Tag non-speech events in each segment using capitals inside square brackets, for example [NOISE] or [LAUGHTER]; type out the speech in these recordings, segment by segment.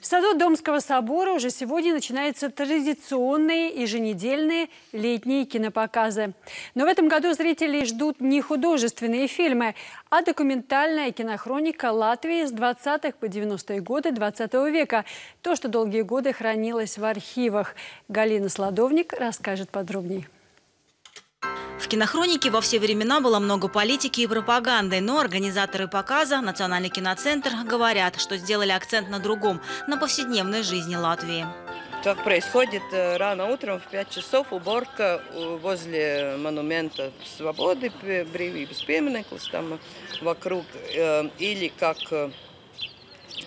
В саду Домского собора уже сегодня начинаются традиционные еженедельные летние кинопоказы. Но в этом году зрителей ждут не художественные фильмы, а документальная кинохроника Латвии с 20-х по 90-е годы 20 -го века. То, что долгие годы хранилось в архивах. Галина Сладовник расскажет подробнее. Кинохронике во все времена было много политики и пропаганды, но организаторы показа, Национальный киноцентр, говорят, что сделали акцент на другом, на повседневной жизни Латвии. Как происходит э, рано утром в 5 часов уборка э, возле монумента свободы, Бревибис пименеклс там вокруг, э, или как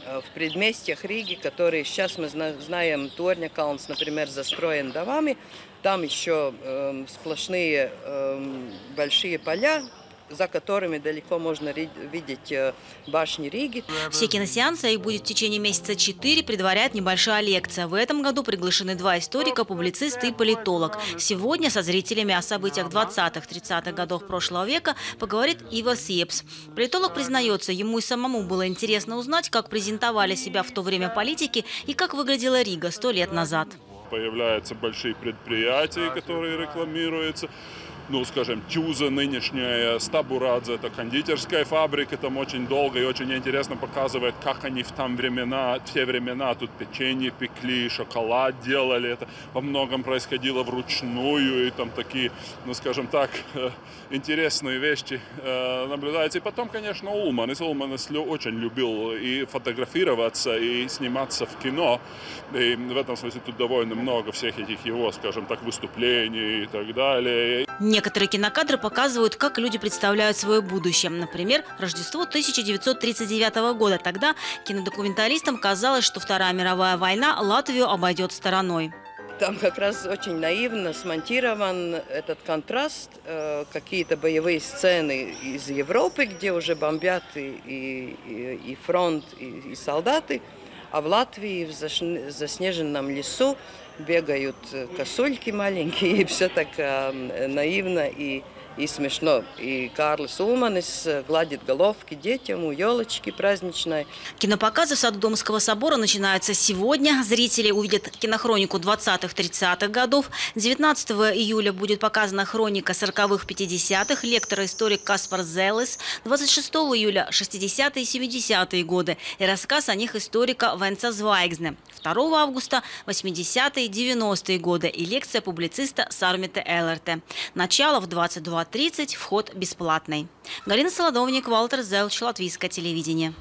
в предместьях Риги, которые сейчас мы знаем, Торня Каунс, например, застроен домами, там еще э, сплошные э, большие поля, за которыми далеко можно видеть э, башни Риги. Все киносеансы, их будет в течение месяца четыре, предваряет небольшая лекция. В этом году приглашены два историка, публицист и политолог. Сегодня со зрителями о событиях 20-30-х годов прошлого века поговорит Ива Сепс. Политолог признается, ему и самому было интересно узнать, как презентовали себя в то время политики и как выглядела Рига сто лет назад. Появляются большие предприятия, которые рекламируются ну, скажем, Тюза нынешняя, Стабурадзе, это кондитерская фабрика, там очень долго и очень интересно показывает, как они в там времена, в те времена тут печенье пекли, шоколад делали, это во многом происходило вручную, и там такие, ну, скажем так, э, интересные вещи э, наблюдаются. И потом, конечно, Улманис. Улманис очень любил и фотографироваться, и сниматься в кино, и в этом смысле тут довольно много всех этих его, скажем так, выступлений и так далее. Некоторые кинокадры показывают, как люди представляют свое будущее. Например, Рождество 1939 года. Тогда кинодокументалистам казалось, что Вторая мировая война Латвию обойдет стороной. Там как раз очень наивно смонтирован этот контраст, э, какие-то боевые сцены из Европы, где уже бомбят и, и, и фронт, и, и солдаты, а в Латвии, в заснеженном лесу, бегают э, косульки маленькие, [LAUGHS] и все так э, наивно и и смешно. И Карлос Улманис э, гладит головки детям у елочки праздничной. Кинопоказы в саду Домского собора начинаются сегодня. Зрители увидят кинохронику 20-30-х годов. 19 июля будет показана хроника 40-х, 50-х. Лектор-историк Каспар Зелес. 26 июля 60-е и 70-е годы. И рассказ о них историка Венца Звайгзне. 2 августа 80-е и 90-е годы. И лекция публициста Сармита Эллерте. Начало в 22 2.30, вход бесплатный. Галина Солодовник, Валтер Зелч, Латвийское телевидение.